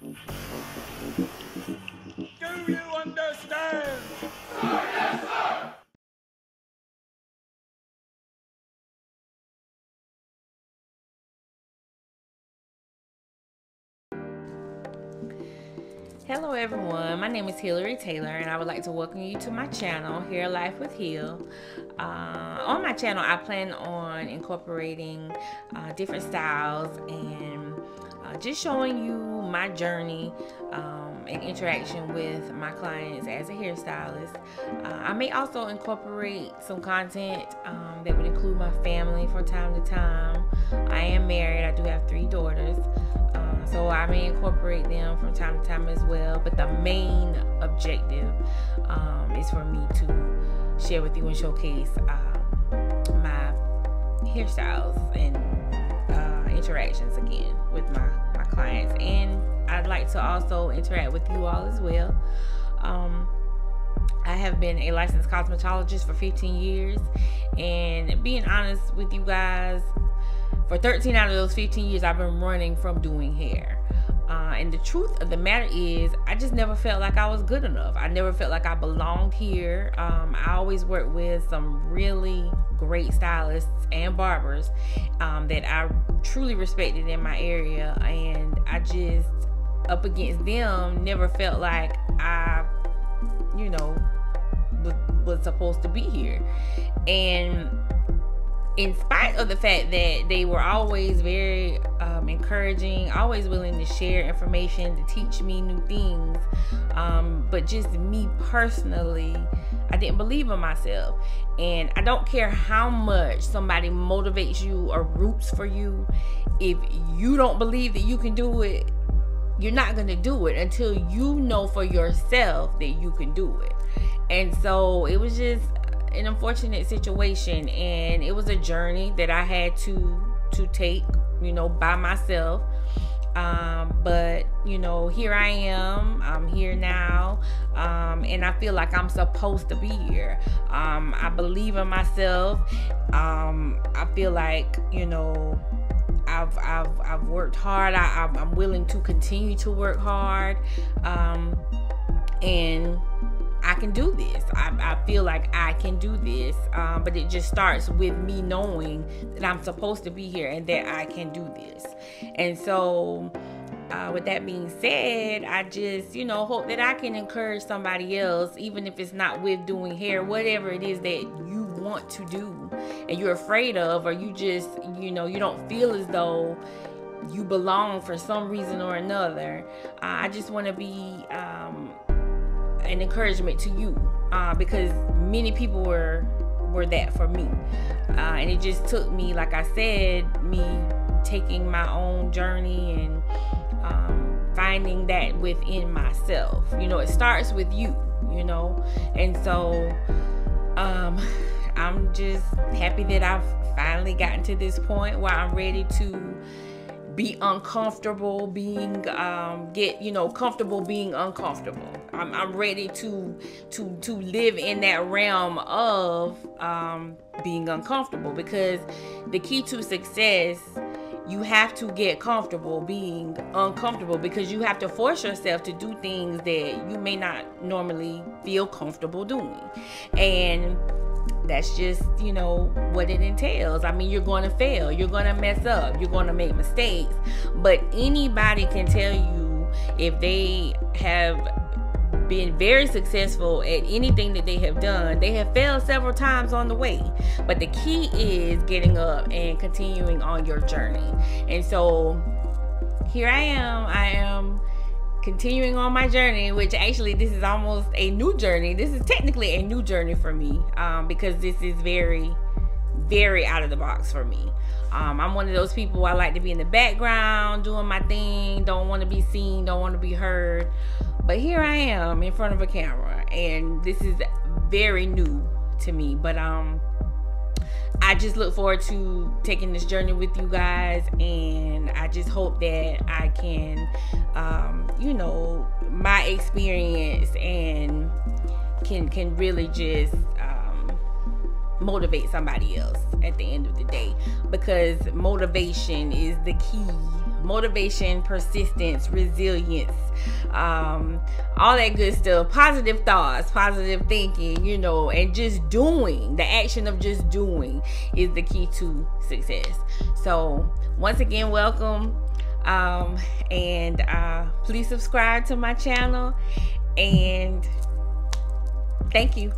Do you understand? Yes, sir. Hello everyone, my name is Hillary Taylor and I would like to welcome you to my channel, HairLife with Hil. Uh, on my channel, I plan on incorporating uh, different styles and uh, just showing you my journey um, and interaction with my clients as a hairstylist. Uh, I may also incorporate some content um, that would include my family from time to time. I am married, I do have three daughters. Uh, so I may incorporate them from time to time as well. But the main objective um, is for me to share with you and showcase um, my hairstyles and uh, interactions again with my, my clients. And I'd like to also interact with you all as well. Um, I have been a licensed cosmetologist for 15 years, and being honest with you guys, for 13 out of those 15 years, I've been running from doing hair. Uh, and the truth of the matter is, I just never felt like I was good enough. I never felt like I belonged here. Um, I always worked with some really great stylists and barbers um, that I truly respected in my area. And I just, up against them, never felt like I, you know, was, was supposed to be here. And in spite of the fact that they were always very um, encouraging, always willing to share information, to teach me new things, um, but just me personally, I didn't believe in myself. And I don't care how much somebody motivates you or roots for you, if you don't believe that you can do it, you're not going to do it until you know for yourself that you can do it. And so it was just an unfortunate situation and it was a journey that I had to to take, you know, by myself. Um, but you know, here I am. I'm here now, um, and I feel like I'm supposed to be here. Um, I believe in myself. Um, I feel like you know, I've I've I've worked hard. I, I'm willing to continue to work hard, um, and I can do this. I, I feel like I can do this. Um, but it just starts with me knowing that I'm supposed to be here and that I can do this. And so, uh, with that being said, I just, you know, hope that I can encourage somebody else, even if it's not with doing hair, whatever it is that you want to do and you're afraid of, or you just, you know, you don't feel as though you belong for some reason or another. Uh, I just want to be. Um, an encouragement to you uh, because many people were were that for me. Uh, and it just took me like i said me taking my own journey and um, finding that within myself. You know it starts with you you know? And so um, i'm just happy that i've finally gotten to this point where i'm ready to be uncomfortable being um, get you know comfortable being uncomfortable I'm, I'm ready to to to live in that realm of um, being uncomfortable because the key to success you have to get comfortable being uncomfortable because you have to force yourself to do things that you may not normally feel comfortable doing. And that's just you know what it entails. I mean you're going to fail you're going to mess up you're going to make mistakes. But anybody can tell you if they have been very successful at anything that they have done they have failed several times on the way. But the key is getting up and continuing on your journey. And so here i am. I am continuing on my journey, which actually this is almost a new journey. This is technically a new journey for me um, because this is very, very out of the box for me. Um, I'm one of those people I like to be in the background doing my thing, don't want to be seen, don't want to be heard. But here I am in front of a camera, and this is very new to me. But um, I just look forward to taking this journey with you guys, and I just hope that I can, um, you know, my experience and can can really just motivate somebody else at the end of the day, because motivation is the key motivation, persistence, resilience, um, all that good stuff, positive thoughts, positive thinking, you know, and just doing the action of just doing is the key to success. So, once again, welcome. Um, and uh, please subscribe to my channel and thank you.